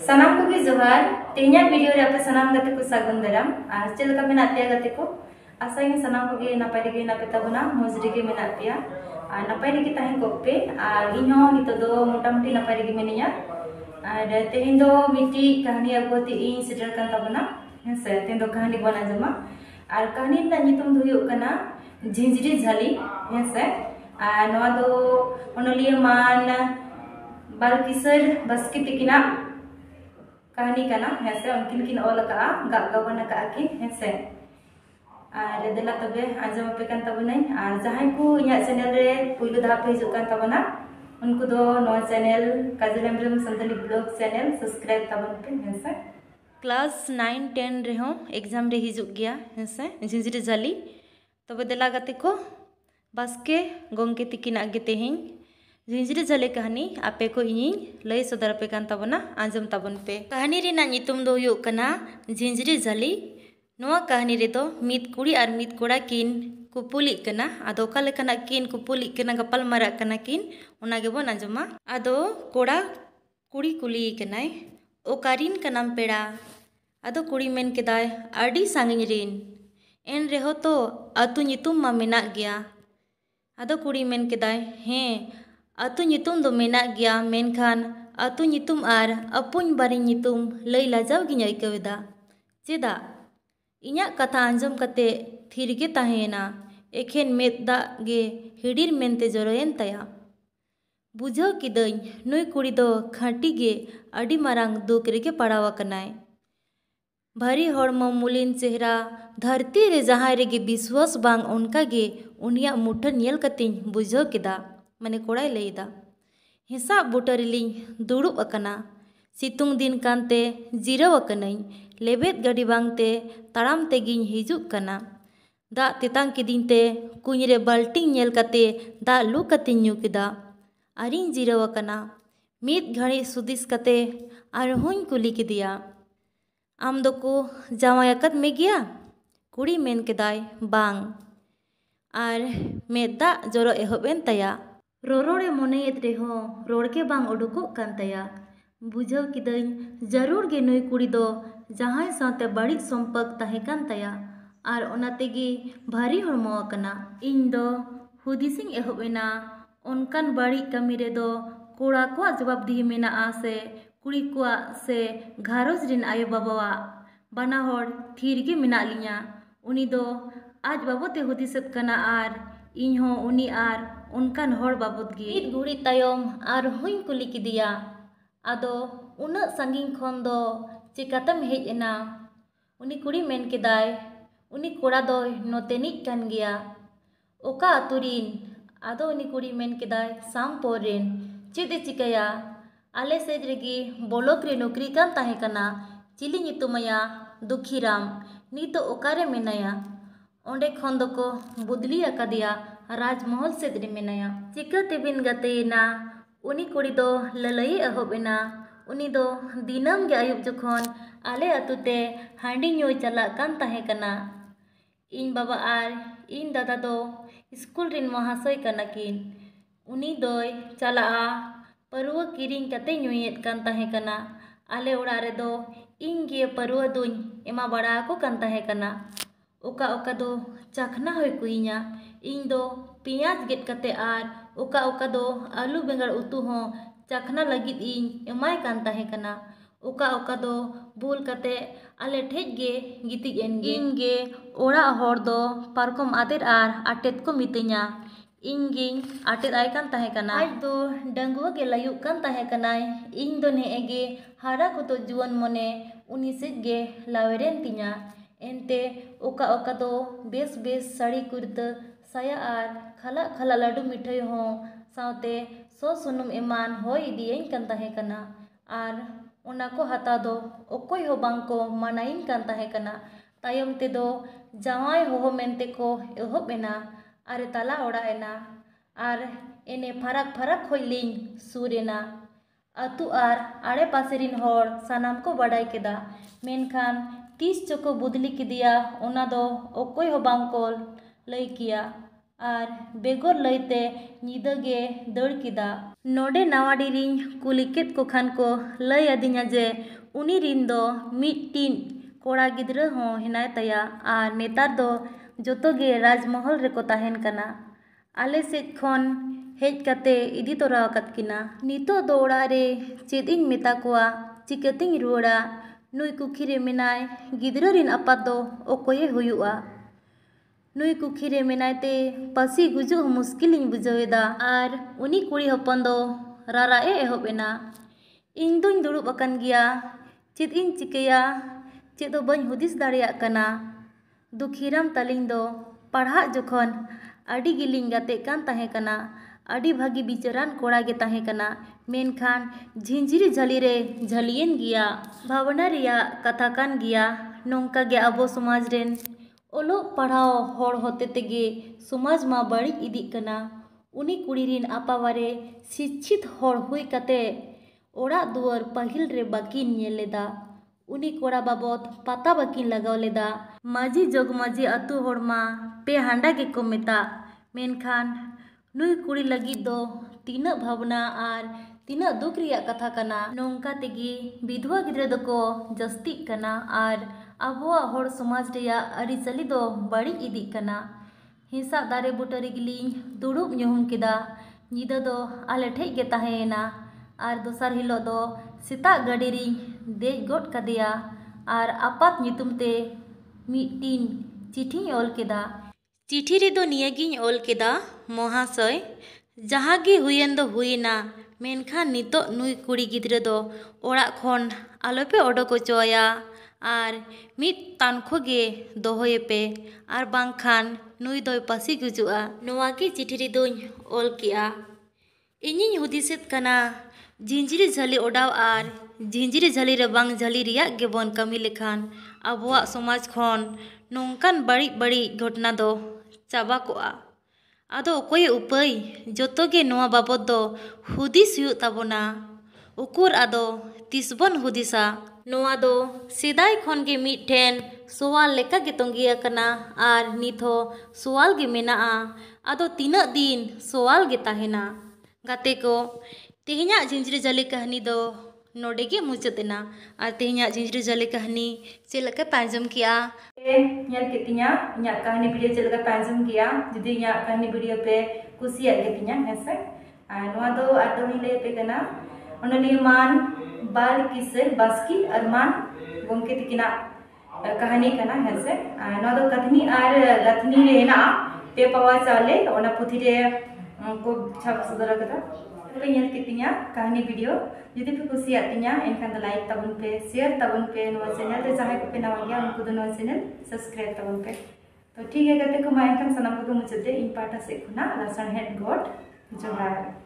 सामान को जोहार तेज भिडियो सामान गति को सागन दराम चलका मे पे गति को आशा सामान को नपायगे हेपेताबना मजरीगे मे पे नपायगे तहन कोपे इनत मोटामुटी नपायगे मिना तेहन मिट्टी कहानी अगुवती सेटर ताबना हाँ कहानी बन आजमा और कहानी नितम झाली हाँ से अनलिया मान बालकिसर बस्के तकना कहानी का हेसे उनकिन किन ऑल का काकिन हेसे और देला तबे आज़म पे कान तबने आर जहाँ को या चैनल रे पुलो दा पे हिजु कान तबना उनको दो नो चैनल काजल एमरम संतली ब्लॉग चैनल सब्सक्राइब तबन पे हेसे क्लास 9 10 रे हो एग्ज़ाम रे हिजु गया हेसे झिंझरे जाली तबे देला गते को बस बास्के गोंके तिकिन आगे तेहिं झिंझरी जाले कहानी आपे को इन लय सदर पे कान ताबना आज़म ताबन पे कहानी रिना नितुम दो कना झिंझरी जाली नवा कहानी रे तो मित कुड़ी और मित कोड़ा किन कुपुली कना आदो का लेकना किन कुपुली कना गपल मरा कना किन ओना गे बोन आजमा आदो कोड़ा कुड़ी कुली कनाय ओकारिन कनाम पेड़ा आदो कुड़ी मेन केदाय आडी सांगिन रिन एन रेहो तो अतु नितुम मा मेना गया आदो कुड़ी मेना गया मेनखान अतुम आर अपूं बारे लई लाजा गि आईकोदा चेदा इं कथा आंजम कते थिरगे मेद दागे हिड़ीर मनते जरोन तया बुझे किदाई नई कुड़ी दो खाटी गे अड़ी मारांग दुख रेगे पड़ावाकनाय भारी हड़मो मुलिन चेहरा धरती रे जहाँ रेगे विश्वास बांग उनका गे उनिया मुठन नेल कते बुझे किदा ᱢᱟᱱᱮ ᱠᱚᱲᱟᱭ ᱞᱟᱹᱭᱫᱟ ᱦᱮᱸᱥᱟᱜ ᱵᱩᱴᱟᱹ ᱨᱮᱞᱤᱧ ᱫᱩᱲᱩᱵ ᱟᱠᱟᱱᱟ ᱥᱤᱛᱩᱝ ᱫᱤᱱ ᱠᱟᱱᱛᱮ ᱡᱤᱨᱟᱹᱣ ᱟᱠᱟᱱᱟᱹᱧ ᱞᱮᱵᱮᱫ ᱜᱟᱹᱰᱤ ᱵᱟᱝᱛᱮ ᱛᱟᱲᱟᱢ ᱛᱮᱜᱤᱧ ᱦᱤᱡᱩᱜ ᱠᱟᱱᱟ ᱫᱟᱜ ᱛᱮᱛᱟᱝ ᱠᱤᱫᱤᱧ ᱛᱮ ᱠᱩᱧ ᱨᱮ ᱵᱟᱞᱴᱤᱧ ᱧᱮᱞ ᱠᱟᱛᱮ ᱫᱟᱜ ᱞᱩ ᱠᱟᱛᱮᱧ ᱧᱩ ᱠᱮᱫᱟ ᱟᱨᱤᱧ ᱡᱤᱨᱟᱹᱣ ᱟᱠᱟᱱᱟ ᱢᱤᱫ ᱜᱷᱟᱹᱲᱤᱡ ᱥᱩᱫᱤᱥ ᱠᱟᱛᱮ ᱟᱨᱦᱚᱸᱧ ᱠᱩᱞᱤ ᱠᱮᱫᱮᱭᱟ ᱟᱢ ᱫᱚᱠᱚ ᱡᱟᱶᱟᱭ ᱟᱠᱟᱫ ᱢᱮ ᱜᱮᱭᱟ ᱠᱩᱲᱤ ᱢᱮᱱ ᱠᱮᱫᱟᱭ ᱵᱟᱝ ᱟᱨ ᱢᱮᱫ ᱫᱟᱜ ᱡᱚᱨᱚ ᱮᱦᱚᱵ ᱮᱱ ᱛᱟᱭᱟ ᱨᱚᱨᱚᱲᱮ ᱢᱚᱱᱮᱭᱮᱫ ᱨᱮᱦᱚᱸ ᱨᱚᱲ ᱜᱮ ᱵᱟᱝ ᱩᱰᱩᱠᱚᱜ ᱠᱟᱱ ᱛᱟᱭᱟ ᱵᱩᱡᱷᱟᱹᱣ ᱠᱤᱫᱟᱹᱧ ᱡᱟᱹᱨᱩᱲ ᱜᱮ ᱱᱩᱭ ᱠᱩᱲᱤ ᱫᱚ ᱡᱟᱦᱟᱸᱭ ᱥᱟᱶᱛᱮ ᱵᱟᱹᱲᱤᱡ ᱥᱚᱢᱯᱚᱨᱠ ᱛᱟᱦᱮᱸ ᱠᱟᱱ ᱛᱟᱭᱟ ᱟᱨ ᱚᱱᱟ ᱛᱮᱜᱮ ᱵᱷᱟᱹᱨᱤ ᱦᱚᱲᱢᱚ ᱟᱠᱟᱱᱟ ᱤᱧ ᱫᱚ ᱦᱩᱫᱤᱥᱤᱧ ᱮᱦᱚᱵ ᱮᱱᱟ ᱚᱱᱠᱟᱱ ᱵᱟᱹᱲᱤᱡ ᱠᱟᱹᱢᱤ ᱨᱮᱫᱚ ᱠᱚᱲᱟ ᱠᱚᱣᱟᱜ ᱡᱚᱵᱟᱵᱫᱤᱦᱤ ᱢᱮᱱᱟᱜᱼᱟ ᱥᱮ ᱠᱩᱲᱤ ᱠᱚᱣᱟᱜ ᱥᱮ ᱜᱷᱟᱨᱚᱸᱡᱽ ᱨᱮᱱ ᱟᱭᱳ ᱵᱟᱵᱟᱣᱟᱜ ᱵᱟᱱᱟ ᱦᱚᱲ ᱛᱷᱤᱨ ᱜᱮ ᱢᱮᱱᱟᱜ ᱞᱤᱧᱟ ᱩᱱᱤ ᱫᱚ ᱟᱡ ᱵᱟᱵᱚᱫᱮ ᱦᱩᱫᱤᱥᱚᱜ ᱠᱟᱱᱟ ᱟᱨ ᱤᱧ ᱦᱚᱸ ᱩᱱᱤ ᱟᱨ ᱚᱱᱠᱟᱱ ᱦᱚᱲ ᱵᱟᱵᱚᱫ ᱜᱮ ᱢᱤᱫ ᱜᱷᱩᱲᱤ ᱛᱟᱭᱚᱢ ᱟᱨᱦᱚᱸᱧ ᱠᱩᱞᱤ ᱠᱮᱫᱮᱭᱟ ᱟᱫᱚ ᱩᱱᱟᱹᱜ ᱥᱟᱺᱜᱤᱧ ᱠᱷᱚᱱ ᱫᱚ ᱪᱤᱠᱟᱛᱮᱢ ᱦᱮᱡ ᱮᱱᱟ ᱩᱱᱤ ᱠᱩᱲᱤ ᱢᱮᱱ ᱠᱮᱫᱟᱭ ᱩᱱᱤ ᱠᱚᱲᱟ ᱫᱚᱭ ᱱᱚᱛᱮᱱᱤᱡ ᱠᱟᱱ ᱜᱮᱭᱟ ᱚᱠᱟ ᱟᱛᱳ ᱨᱤᱱ ᱟᱫᱚ ᱩᱱᱤ ᱠᱩᱲᱤ ᱢᱮᱱ ᱠᱮᱫᱟᱭ ᱥᱟᱢᱯᱚᱨ ᱨᱮᱱ ᱪᱮᱫ ᱮ ᱪᱤᱠᱟᱹᱭᱟ ᱟᱞᱮ ᱥᱮᱫ ᱨᱮᱜᱮ ᱵᱞᱚᱠ ᱨᱮ ᱱᱚᱠᱨᱤ ᱠᱟᱱ ᱛᱟᱦᱮᱸ ᱠᱟᱱᱟ ᱪᱤᱞᱤ ᱧᱩᱛᱩᱢᱟᱭᱟ ᱫᱩᱠᱷᱤᱨᱟᱢ ᱱᱤᱛᱚᱜ ᱚᱠᱟᱨᱮ ᱢᱮᱱᱟᱭᱟ ᱚᱸᱰᱮ ᱠᱷᱚᱱ ᱫᱚᱠᱚ ᱵᱚᱫᱞᱤ ᱟᱠᱟᱫᱮᱭᱟ ᱨᱟᱡᱽᱢᱚᱦᱚᱞ ᱥᱮᱫ ᱨᱮ ᱢᱮᱱᱟᱭᱟ ᱪᱤᱠᱟᱹ ᱛᱮᱵᱤᱱ ᱜᱟᱛᱮᱭᱮᱱᱟ ᱩᱱᱤ ᱠᱩᱲᱤ ᱫᱚ ᱞᱟᱹᱞᱟᱹᱭᱮ ᱮᱦᱚᱵ ᱮᱱᱟ ᱩᱱᱤ ᱫᱚ ᱫᱤᱱᱟᱹᱢ ᱜᱮ ᱟᱹᱭᱩᱵ ᱡᱚᱠᱷᱚᱱ ᱟᱞᱮ ᱟᱹᱛᱩ ᱛᱮ ᱦᱟᱺᱰᱤ ᱧᱩᱭ ᱪᱟᱞᱟᱜ ᱠᱟᱱ ᱛᱟᱦᱮᱸ ᱠᱟᱱᱟ ᱤᱧ ᱵᱟᱵᱟ ᱟᱨ ᱤᱧ ᱫᱟᱫᱟ ᱫᱚ ᱥᱠᱩᱞ ᱨᱮᱱ ᱢᱚᱦᱟᱥᱚᱭ ᱠᱟᱱᱟ ᱠᱤᱱ ᱩᱱᱤ ᱫᱚᱭ ᱪᱟᱞᱟᱜᱼᱟ ᱯᱟᱹᱨᱣᱟᱹ ᱠᱤᱨᱤᱧ ᱠᱟᱛᱮ ᱧᱩᱭᱮᱫ ᱠᱟᱱ ᱛᱟᱦᱮᱸ ᱠᱟᱱᱟ ᱟᱞᱮ ᱚᱲᱟᱜ ᱨᱮᱫᱚ ᱤᱧ ᱜᱮ ᱯᱟᱹᱨᱣᱟᱹ ᱫᱩᱧ ᱮᱢᱟ ᱵᱟᱲᱟ ᱟᱠᱚ ᱠᱟᱱ ᱛᱟᱦᱮᱸ ᱠᱟᱱᱟ ᱚᱠᱟ ᱚᱠᱟ ᱫᱚ ᱪᱟᱠᱷᱱᱟ ᱦᱚᱭ ᱠᱩᱭᱤᱧᱟ ᱤᱧ ᱫᱚ ᱯᱮᱸᱭᱟᱡᱽ ᱜᱮᱫ ᱠᱟᱛᱮ ᱟᱨ ᱚᱠᱟ ᱚᱠᱟ ᱫᱚ ᱟᱹᱞᱩ ᱵᱮᱸᱜᱟᱲ ᱩᱛᱩ ᱦᱚᱸ ᱪᱟᱠᱷᱱᱟ ᱞᱟᱹᱜᱤᱫ ᱤᱧ ᱮᱢᱟᱭ ᱠᱟᱱ ᱛᱟᱦᱮᱸ ᱠᱟᱱᱟ ᱚᱠᱟ ᱚᱠᱟ ᱫᱚ ᱵᱷᱩᱞ ᱠᱟᱛᱮ ᱟᱞᱮ ᱴᱷᱮᱡ ᱜᱮ ᱜᱤᱛᱤᱡ ᱮᱱ ᱜᱮ ᱤᱧ ᱜᱮ ᱚᱲᱟᱜ ᱦᱚᱲ ᱫᱚ ᱯᱟᱨᱠᱚᱢ ᱟᱫᱮᱨ ᱟᱨ ᱟᱴᱮᱫ ko ᱢᱤᱛᱟᱹᱧᱟ ᱤᱧ ᱜᱤᱧ ᱟᱴᱮᱫ ᱟᱭ ᱠᱟᱱ ᱛᱟᱦᱮᱸ ᱠᱟᱱᱟ ᱟᱡ ᱫᱚ ᱰᱟᱺᱜᱩᱣᱟᱹ ᱜᱮ ᱞᱟᱹᱭᱩᱜ ᱠᱟᱱ ᱛᱟᱦᱮᱸ ᱠᱟᱱᱟᱭ ᱤᱧ ᱫᱚ ᱱᱮᱜᱼᱮ ᱜᱮ ᱦᱟᱨᱟ ᱠᱚᱫᱚ ᱡᱩᱣᱟᱹᱱ ᱢᱚᱱᱮ ᱩᱱᱤ ᱥᱮᱫ ᱜᱮ ᱞᱟᱣᱮᱨᱮᱱ ᱛᱤᱧᱟ ᱮᱱᱛᱮ ᱚᱠᱟ ᱚᱠᱟ ᱫᱚ ᱵᱮᱥ ᱵᱮᱥ ᱥᱟᱹᱲᱤ ᱠᱩᱨᱛᱟᱹ ᱥᱟᱭᱟ ᱟᱨ ᱠᱷᱟᱞᱟᱜ ᱠᱷᱟᱞᱟᱜ ᱞᱟᱹᱰᱩ ᱢᱤᱴᱷᱟᱹᱭ ᱦᱚᱸ ᱥᱟᱶᱛᱮ ᱥᱚ ᱥᱩᱱᱩᱢ ᱮᱢᱟᱱ ᱦᱚᱭ ᱤᱫᱤᱭᱟᱹᱧ ᱠᱟᱱ ᱛᱟᱦᱮᱸ ᱠᱟᱱᱟ ᱟᱨ ᱚᱱᱟ ᱠᱚ ᱦᱟᱛᱟᱣ ᱫᱚ ᱚᱠᱚᱭ ᱦᱚᱸ ᱵᱟᱝ ᱠᱚ ᱢᱟᱱᱟᱭᱤᱧ ᱠᱟᱱ ᱛᱟᱦᱮᱸ ᱠᱟᱱᱟ ᱛᱟᱭᱚᱢ ᱛᱮᱫᱚ ᱡᱟᱶᱟᱭ ᱦᱚᱦᱚ ᱢᱮᱱᱛᱮ ᱠᱚ ᱮᱦᱚᱵ ᱮᱱᱟ ᱟᱨᱮ ᱛᱟᱞᱟ ᱚᱲᱟᱜ ᱮᱱᱟ ᱟᱨ ᱮᱱᱮ ᱯᱷᱟᱨᱟᱠ ᱯᱷᱟᱨᱟᱠ ᱠᱷᱚᱡ ᱞᱤᱧ ᱥᱩᱨ ᱮᱱᱟ ᱟᱹᱛᱩ ᱟᱨ ᱟᱲᱮ ᱯᱟᱥᱮ ᱨᱤᱱ ᱦᱚᱲ ᱥᱟᱱᱟᱢ ᱠᱚ ᱵᱟᱰᱟᱭ ᱠᱮᱫᱟ ᱢᱮᱱᱠᱷᱟᱱ ᱛᱤᱥ ᱪᱚᱠᱚ ᱵᱚᱫᱞᱤ ᱠᱮᱫᱮᱭᱟ ᱚᱱᱟ ᱫᱚ ᱚᱠᱚᱭ ᱦᱚᱸ ᱵᱟᱝ ᱠᱚ ᱞᱟᱹᱭ ᱠᱮᱭᱟ ᱟᱨ ᱵᱮᱜᱚᱨ ᱞᱟᱹᱭᱛᱮ ᱧᱤᱫᱟᱹᱜᱮ ᱫᱟᱹᱲ ᱠᱮᱫᱟ ᱱᱚᱰᱮ ᱱᱟᱣᱟᱰᱤ ᱨᱤᱧ ᱠᱩᱞᱤ ᱠᱮᱫ ᱠᱚ ᱠᱷᱟᱱ ᱠᱚ ᱞᱟᱹᱭ ᱟᱹᱫᱤᱧᱟ ᱡᱮ ᱩᱱᱤ ᱨᱤᱱ ᱫᱚ ᱢᱤᱫᱴᱤᱱ ᱠᱚᱲᱟ ᱜᱤᱫᱽᱨᱟᱹ ᱦᱚᱸ ᱦᱮᱱᱟᱭ ᱛᱟᱭᱟ ᱟᱨ ᱱᱮᱛᱟᱨ ᱫᱚ ᱡᱚᱛᱚ ᱜᱮ ᱨᱟᱡᱽᱢᱚᱦᱚᱞ ᱨᱮᱠᱚ ᱛᱟᱦᱮᱱ ᱠᱟᱱᱟ ᱟᱞᱮ ᱥᱮᱫ ᱠᱷᱚᱱ ᱦᱮᱡ ᱠᱟᱛᱮ ᱤᱫᱤ ᱛᱚᱨᱟ ᱟᱠᱟᱫ ᱠᱤᱱᱟ ᱱᱤᱛᱚᱜ ᱫᱚ ᱚᱲᱟᱜ ᱨᱮ ᱪᱮᱫ ᱤᱧ ᱢᱮᱛᱟ ᱠᱚᱣᱟ ᱪᱤᱠᱟᱹᱛᱤᱧ ᱨᱩᱣᱟᱹᱲᱟ ᱱᱩᱭ ᱠᱩᱠᱷᱤ ᱨᱮ ᱢᱮᱱᱟᱭ ᱜᱤᱫᱽᱨᱟᱹ ᱨᱤᱱ ᱟᱯᱟᱛ ᱫᱚ ᱚᱠᱚᱭᱮ ᱦᱩᱭᱩᱜᱼᱟ ᱱᱩᱭ ᱠᱩᱠᱷᱤ ᱨᱮ ᱢᱮᱱᱟᱭ ᱛᱮ ᱯᱟᱹᱥᱤ ᱜᱩᱡᱩᱜ ᱦᱚᱸ ᱢᱩᱥᱠᱤᱞᱤᱧ ᱵᱩᱡᱷᱟᱹᱣᱮᱫᱟ ᱟᱨ ᱩᱱᱤ ᱠᱩᱲᱤ ᱦᱚᱯᱚᱱ ᱫᱚ ᱨᱟᱨᱟᱜ ᱮ ᱮᱦᱚᱵ ᱮᱱᱟ ᱤᱧ ᱫᱩᱧ ᱫᱩᱲᱩᱵ ᱟᱠᱟᱱ ᱜᱮᱭᱟ ᱪᱮᱫ ᱤᱧ ᱪᱤᱠᱟᱹᱭᱟ ᱪᱮᱫ ᱫᱚ ᱵᱟᱹᱧ ᱦᱩᱫᱤᱥ ᱫᱟᱲᱮᱭᱟᱜ ᱠᱟᱱᱟ ᱫᱩᱠᱷᱤᱨᱟᱢ ᱛᱟᱹᱞᱤᱧ ᱫᱚ ᱯᱟᱲᱦᱟᱜ ᱡᱚᱠᱷᱚᱱ ᱟᱹᱰᱤ ᱜᱮᱞᱤᱧ ᱜᱟᱛᱮᱜ ᱠᱟᱱ ᱛᱟᱦᱮᱸ ᱠᱟᱱᱟ भागे बिचारान कड़ा मेखान झिझिरी झाली झालियन गया, भावना कथा कान गया नौकागे अब समाज रेन। ओलोग पढ़ाओ हर हते समाज मा बड़ी उनी कुड़ी आपावारे शिक्षित हर होते दुआर पहिल रे बाकी लेदा उनी कोड़ा बाबत पता बाकी लगाव लेदा माजी जोगमाजी अतु हड़मा पे हांडा के को मेता मेनखान नई कुड़ी लगी दो तीना भावना और तीना दुख रिया कथा कना नौका तेगी विधवा गिद्रा दो को जस्ती कना और अबवा होर समाज रिया अरी चली दो बड़ी इदी कना हिंसा दारे बुटरी गिली दुडूब नहुं किदा निदा दो आले ठेक के ताहे ना और दूसर हिलो दो सिता गड़ेरी देख गोट कदिया और आपात नितुम ते मीटीन चिठी ओल किदा ᱪᱤᱴᱷᱤ ᱨᱮᱫᱚ ᱱᱤᱭᱟᱹᱜᱤᱧ ᱚᱞ ᱠᱮᱫᱟ ᱢᱚᱦᱟᱥᱚᱭ ᱡᱟᱦᱟᱸ ᱜᱮ ᱦᱩᱭᱮᱱ ᱫᱚ ᱦᱩᱭᱮᱱᱟ ᱢᱮᱱᱠᱷᱟᱱ ᱱᱤᱛᱚᱜ ᱱᱩᱭ ᱠᱩᱲᱤ ᱜᱤᱫᱽᱨᱟᱹ ᱫᱚ ᱚᱲᱟᱜ ᱠᱷᱚᱱ ᱟᱞᱚᱯᱮ ᱚᱰᱚᱠ ᱦᱚᱪᱚᱣᱟᱭᱟ ᱟᱨ ᱢᱤᱫ ᱛᱟᱱᱠᱷᱚ ᱜᱮ ᱫᱚᱦᱚᱭᱮᱯᱮ ᱟᱨ ᱵᱟᱝᱠᱷᱟᱱ ᱱᱩᱭ ᱫᱚᱭ ᱯᱟᱹᱥᱤ ᱜᱩᱡᱩᱜᱼᱟ ᱱᱚᱣᱟ ᱜᱮ ᱪᱤᱴᱷᱤ ᱨᱮᱫᱚᱧ ᱚᱞ ᱠᱮᱜᱼᱟ ᱤᱧᱤᱧ ᱦᱩᱫᱤᱥᱮᱫ ᱠᱟᱱᱟ ᱡᱷᱤᱸᱡᱽᱨᱤ ᱡᱷᱟᱹᱞᱤ ᱚᱰᱟᱣ ᱟᱨ ᱡᱷᱤᱸᱡᱽᱨᱤ ᱡᱷᱟᱹᱞᱤ ᱨᱮ ᱵᱟᱝ ᱡᱷᱟᱹᱞᱤ ᱨᱮᱭᱟᱜ ᱜᱮᱵᱚᱱ ᱠᱟᱹᱢᱤ ᱞᱮᱠᱷᱟᱱ ᱟᱵᱚᱣᱟᱜ ᱥᱚᱢᱟᱡᱽ ᱠᱷᱚᱱ ᱱᱚᱝᱠᱟᱱ ᱵᱟᱹᱲᱤᱡ ᱵᱟᱹᱲᱤᱡ ᱜᱷᱚᱴᱚᱱᱟ ᱫᱚ ᱪᱟᱵᱟ ᱠᱚᱜᱼᱟ ᱟᱫᱚ ᱚᱠᱚᱭ ᱩᱯᱟᱹᱭ ᱡᱚᱛᱚ ᱜᱮ ᱱᱚᱣᱟ ᱵᱟᱵᱚᱫ ᱫᱚ ᱦᱩᱫᱤᱥ ᱦᱩᱭᱩᱜ ᱛᱟᱵᱚᱱᱟ ᱩᱠᱩᱨ ᱟᱫᱚ ᱛᱤᱥ ᱵᱚᱱ ᱦᱩᱫᱤᱥᱟ ᱱᱚᱣᱟ ᱫᱚ ᱥᱮᱫᱟᱭ ᱠᱷᱚᱱ ᱜᱮ ᱢᱤᱫᱴᱷᱮᱱ ᱥᱳᱣᱟᱞ ᱞᱮᱠᱟ ᱜᱮ ᱛᱚᱸᱜᱮ ᱟᱠᱟᱱᱟ ᱟᱨ ᱱᱤᱛ ᱦᱚᱸ ᱥᱳᱣᱟᱞ ᱜᱮ ᱢᱮᱱᱟᱜᱼᱟ ᱟᱫᱚ ᱛᱤᱱᱟᱹᱜ din ᱥᱳᱣᱟᱞ ᱜᱮ ᱛᱟᱦᱮᱱᱟ ᱜᱟᱛᱮ ᱠᱚ ᱛᱮᱦᱮᱧᱟᱜ ᱡᱷᱤᱸᱡᱽᱨᱤ ᱡᱷᱟᱹᱞᱤ ᱠᱟᱹᱦᱱᱤ ᱫᱚ ᱱᱚᱰᱮ ᱜᱮ ᱢᱩᱪᱟᱹᱫ ᱮᱱᱟ ᱟᱨ ᱛᱮᱦᱮᱧᱟᱜ ᱡᱷᱤᱸᱡᱽᱨᱤ ᱡᱷᱟᱹᱞᱤ ᱠᱟᱹᱦᱱᱤ ᱪᱮᱫ ᱞᱮᱠᱟ कहानी वीडियो चलकर पे आज़म गया जुदी कहानी वीडियो पे कुसिया हेसे पे मान बाल किस बास्की और मान गमके तकिना कहानी हेसे कथनी और गथनी पे पावा चावले पुथी को छाप सदर कहानी वीडियो जुदी पे कुसिया एनखान लाइक तबन पे शेयर तबन पे चैनल जहाँ को पे नवा उनको चैनल सब्सक्राइब तबन पे तो ठीक है कहते को मुझे इन पाटा से खुना हेड गॉड जोहार